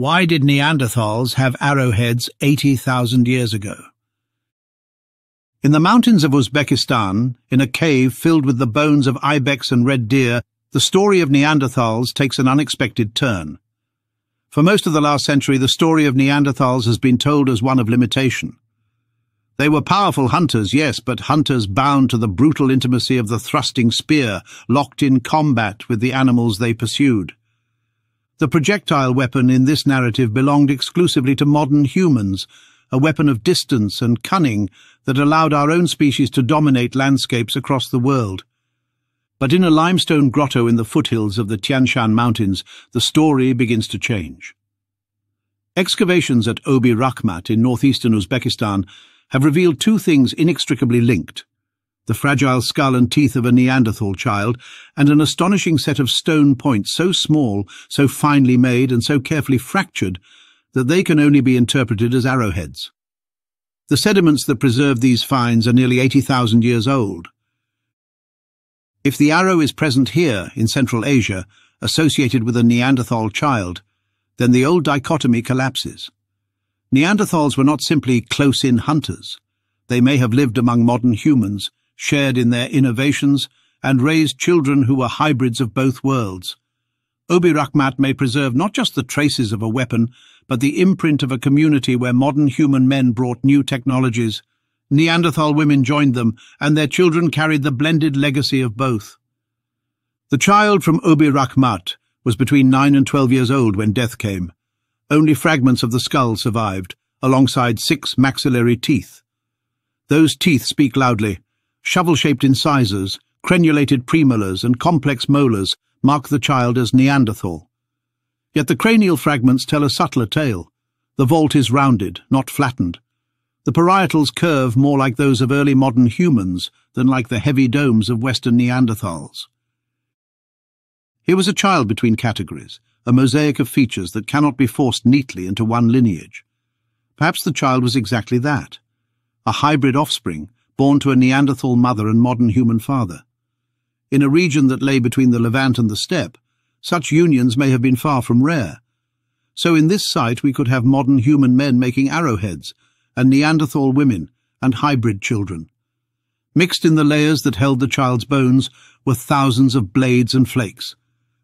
Why did Neanderthals have arrowheads 80,000 years ago? In the mountains of Uzbekistan, in a cave filled with the bones of ibex and red deer, the story of Neanderthals takes an unexpected turn. For most of the last century, the story of Neanderthals has been told as one of limitation. They were powerful hunters, yes, but hunters bound to the brutal intimacy of the thrusting spear, locked in combat with the animals they pursued. The projectile weapon in this narrative belonged exclusively to modern humans, a weapon of distance and cunning that allowed our own species to dominate landscapes across the world. But in a limestone grotto in the foothills of the Tian Shan Mountains, the story begins to change. Excavations at Obi Rakhmat in northeastern Uzbekistan have revealed two things inextricably linked the fragile skull and teeth of a Neanderthal child, and an astonishing set of stone points so small, so finely made, and so carefully fractured that they can only be interpreted as arrowheads. The sediments that preserve these finds are nearly 80,000 years old. If the arrow is present here in Central Asia, associated with a Neanderthal child, then the old dichotomy collapses. Neanderthals were not simply close-in hunters. They may have lived among modern humans, shared in their innovations, and raised children who were hybrids of both worlds. Obi Rakhmat may preserve not just the traces of a weapon, but the imprint of a community where modern human men brought new technologies. Neanderthal women joined them, and their children carried the blended legacy of both. The child from Obi Rakhmat was between nine and twelve years old when death came. Only fragments of the skull survived, alongside six maxillary teeth. Those teeth speak loudly, Shovel-shaped incisors, crenulated premolars, and complex molars mark the child as Neanderthal. Yet the cranial fragments tell a subtler tale. The vault is rounded, not flattened. The parietals curve more like those of early modern humans than like the heavy domes of Western Neanderthals. Here was a child between categories, a mosaic of features that cannot be forced neatly into one lineage. Perhaps the child was exactly that, a hybrid offspring born to a Neanderthal mother and modern human father. In a region that lay between the Levant and the steppe, such unions may have been far from rare. So in this site we could have modern human men making arrowheads, and Neanderthal women, and hybrid children. Mixed in the layers that held the child's bones were thousands of blades and flakes.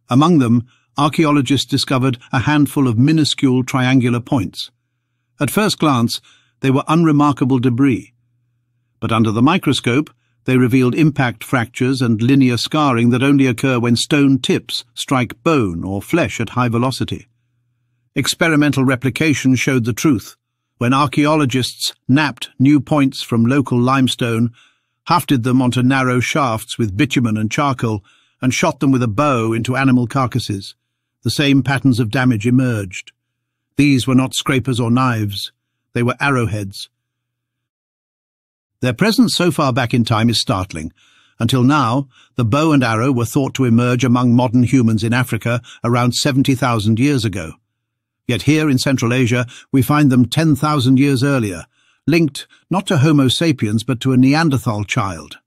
Among them, archaeologists discovered a handful of minuscule triangular points. At first glance, they were unremarkable debris, but under the microscope they revealed impact fractures and linear scarring that only occur when stone tips strike bone or flesh at high velocity. Experimental replication showed the truth. When archaeologists knapped new points from local limestone, hafted them onto narrow shafts with bitumen and charcoal, and shot them with a bow into animal carcasses, the same patterns of damage emerged. These were not scrapers or knives. They were arrowheads, their presence so far back in time is startling. Until now, the bow and arrow were thought to emerge among modern humans in Africa around 70,000 years ago. Yet here in Central Asia, we find them 10,000 years earlier, linked not to Homo sapiens but to a Neanderthal child.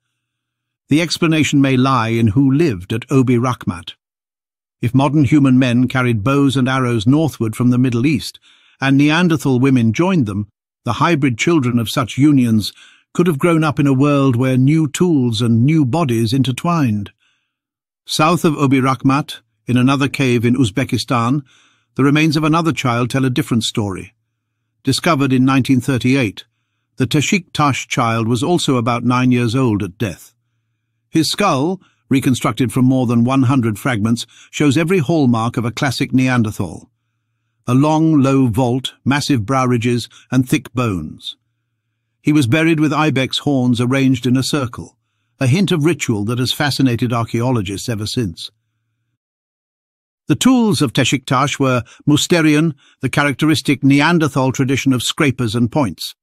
The explanation may lie in who lived at Obi Rakhmat. If modern human men carried bows and arrows northward from the Middle East, and Neanderthal women joined them, the hybrid children of such unions could have grown up in a world where new tools and new bodies intertwined. South of Obi Rakhmat, in another cave in Uzbekistan, the remains of another child tell a different story. Discovered in 1938, the Teshik Tash child was also about nine years old at death. His skull, reconstructed from more than 100 fragments, shows every hallmark of a classic Neanderthal. A long, low vault, massive brow ridges, and thick bones. He was buried with ibex horns arranged in a circle, a hint of ritual that has fascinated archaeologists ever since. The tools of Teshik Tash were Mousterian, the characteristic Neanderthal tradition of scrapers and points.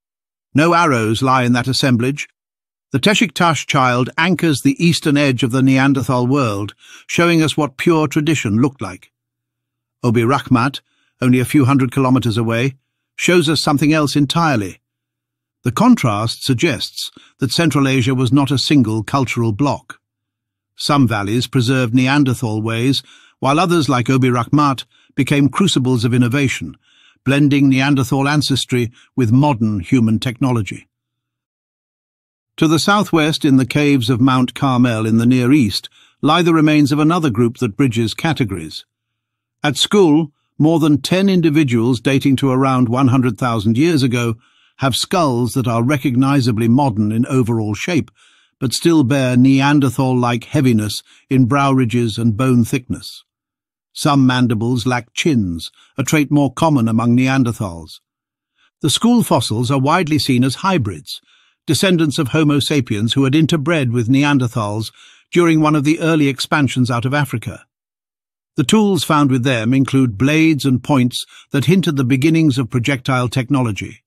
No arrows lie in that assemblage. The Teshik Tash child anchors the eastern edge of the Neanderthal world, showing us what pure tradition looked like. Obi Rakhmat, only a few hundred kilometres away, shows us something else entirely. The contrast suggests that Central Asia was not a single cultural bloc. Some valleys preserved Neanderthal ways, while others, like Obi Rakhmat, became crucibles of innovation, blending Neanderthal ancestry with modern human technology. To the southwest, in the caves of Mount Carmel in the Near East, lie the remains of another group that bridges categories. At Skhul, more than ten individuals dating to around 100,000 years ago have skulls that are recognizably modern in overall shape, but still bear Neanderthal-like heaviness in brow ridges and bone thickness. Some mandibles lack chins, a trait more common among Neanderthals. The Skhul fossils are widely seen as hybrids, descendants of Homo sapiens who had interbred with Neanderthals during one of the early expansions out of Africa. The tools found with them include blades and points that hint at the beginnings of projectile technology.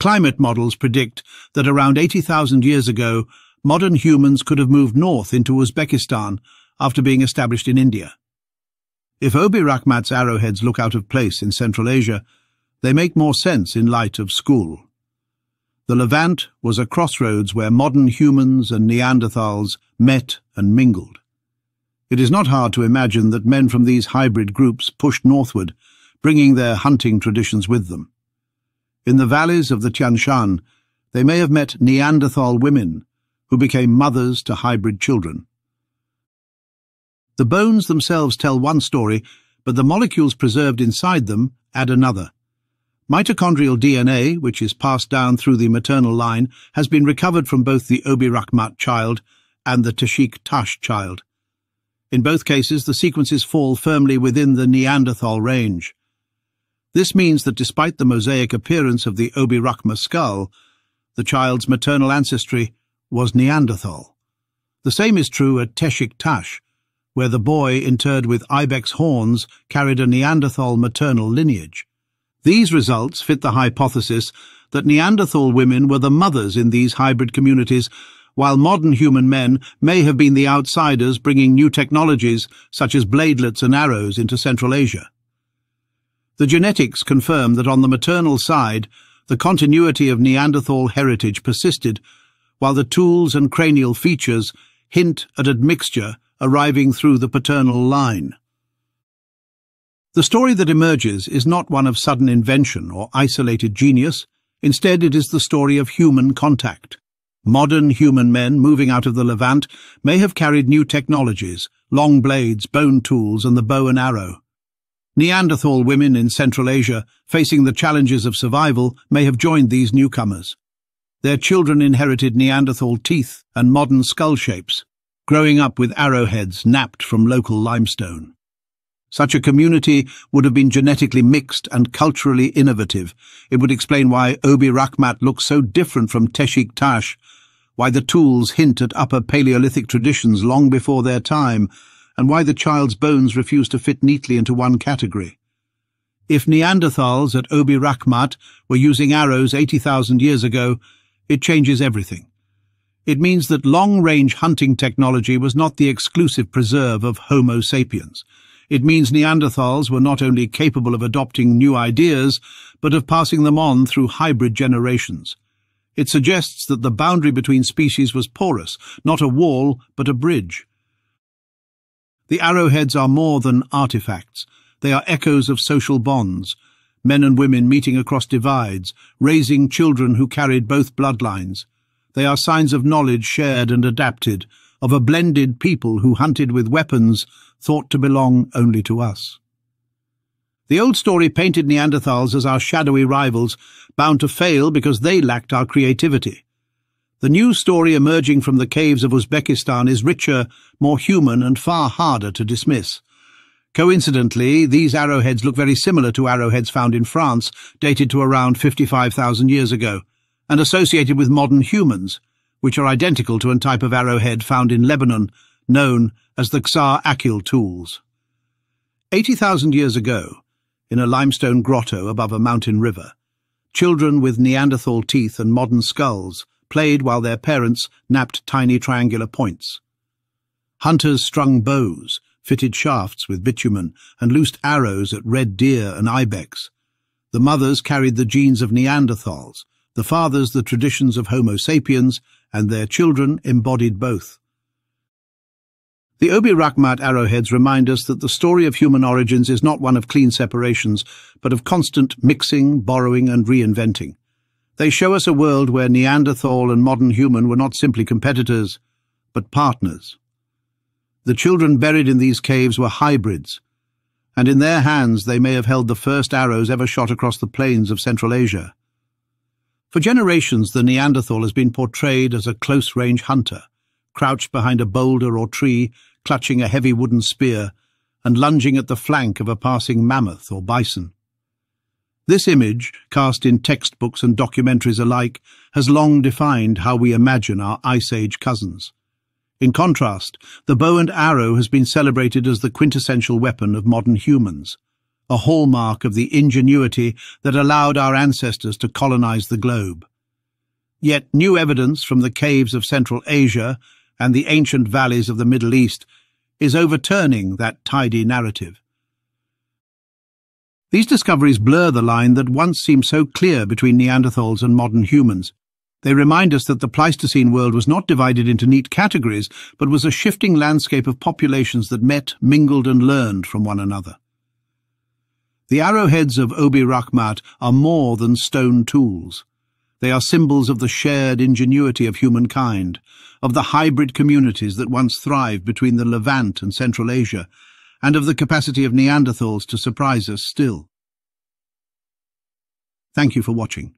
Climate models predict that around 80,000 years ago, modern humans could have moved north into Uzbekistan after being established in India. If Obi Rakhmat's arrowheads look out of place in Central Asia, they make more sense in light of Skhul. The Levant was a crossroads where modern humans and Neanderthals met and mingled. It is not hard to imagine that men from these hybrid groups pushed northward, bringing their hunting traditions with them. In the valleys of the Tian Shan, they may have met Neanderthal women who became mothers to hybrid children. The bones themselves tell one story, but the molecules preserved inside them add another. Mitochondrial DNA, which is passed down through the maternal line, has been recovered from both the Obi Rakhmat child and the Teshik Tash child. In both cases, the sequences fall firmly within the Neanderthal range. This means that despite the mosaic appearance of the Obi skull, the child's maternal ancestry was Neanderthal. The same is true at Teshik Tash, where the boy interred with ibex horns carried a Neanderthal maternal lineage. These results fit the hypothesis that Neanderthal women were the mothers in these hybrid communities, while modern human men may have been the outsiders bringing new technologies such as bladelets and arrows into Central Asia. The genetics confirm that on the maternal side, the continuity of Neanderthal heritage persisted, while the tools and cranial features hint at admixture arriving through the paternal line. The story that emerges is not one of sudden invention or isolated genius. Instead, it is the story of human contact. Modern human men moving out of the Levant may have carried new technologies, long blades, bone tools, and the bow and arrow. Neanderthal women in Central Asia, facing the challenges of survival, may have joined these newcomers. Their children inherited Neanderthal teeth and modern skull shapes, growing up with arrowheads knapped from local limestone. Such a community would have been genetically mixed and culturally innovative. It would explain why Obi Rakhmat looks so different from Teshik Tash, why the tools hint at upper Paleolithic traditions long before their time, and why the child's bones refuse to fit neatly into one category. If Neanderthals at Obi Rakhmat were using arrows 80,000 years ago, it changes everything. It means that long-range hunting technology was not the exclusive preserve of Homo sapiens. It means Neanderthals were not only capable of adopting new ideas, but of passing them on through hybrid generations. It suggests that the boundary between species was porous, not a wall, but a bridge. The arrowheads are more than artifacts. They are echoes of social bonds, men and women meeting across divides, raising children who carried both bloodlines. They are signs of knowledge shared and adapted, of a blended people who hunted with weapons thought to belong only to us. The old story painted Neanderthals as our shadowy rivals, bound to fail because they lacked our creativity. The new story emerging from the caves of Uzbekistan is richer, more human, and far harder to dismiss. Coincidentally, these arrowheads look very similar to arrowheads found in France, dated to around 55,000 years ago, and associated with modern humans, which are identical to a type of arrowhead found in Lebanon, known as the Ksar Akil tools. 80,000 years ago, in a limestone grotto above a mountain river, children with Neanderthal teeth and modern skulls played while their parents knapped tiny triangular points. Hunters strung bows, fitted shafts with bitumen, and loosed arrows at red deer and ibex. The mothers carried the genes of Neanderthals, the fathers the traditions of Homo sapiens, and their children embodied both. The Obi Rakhmat arrowheads remind us that the story of human origins is not one of clean separations, but of constant mixing, borrowing, and reinventing. They show us a world where Neanderthal and modern human were not simply competitors, but partners. The children buried in these caves were hybrids, and in their hands they may have held the first arrows ever shot across the plains of Central Asia. For generations, the Neanderthal has been portrayed as a close-range hunter, crouched behind a boulder or tree, clutching a heavy wooden spear, and lunging at the flank of a passing mammoth or bison. This image, cast in textbooks and documentaries alike, has long defined how we imagine our Ice Age cousins. In contrast, the bow and arrow has been celebrated as the quintessential weapon of modern humans, a hallmark of the ingenuity that allowed our ancestors to colonize the globe. Yet new evidence from the caves of Central Asia and the ancient valleys of the Middle East is overturning that tidy narrative. These discoveries blur the line that once seemed so clear between Neanderthals and modern humans, they remind us that the Pleistocene world was not divided into neat categories, but was a shifting landscape of populations that met, mingled and learned from one another. The arrowheads of Obi Rakhmat are more than stone tools. They are symbols of the shared ingenuity of humankind, of the hybrid communities that once thrived between the Levant and Central Asia, and of the capacity of Neanderthals to surprise us still. Thank you for watching.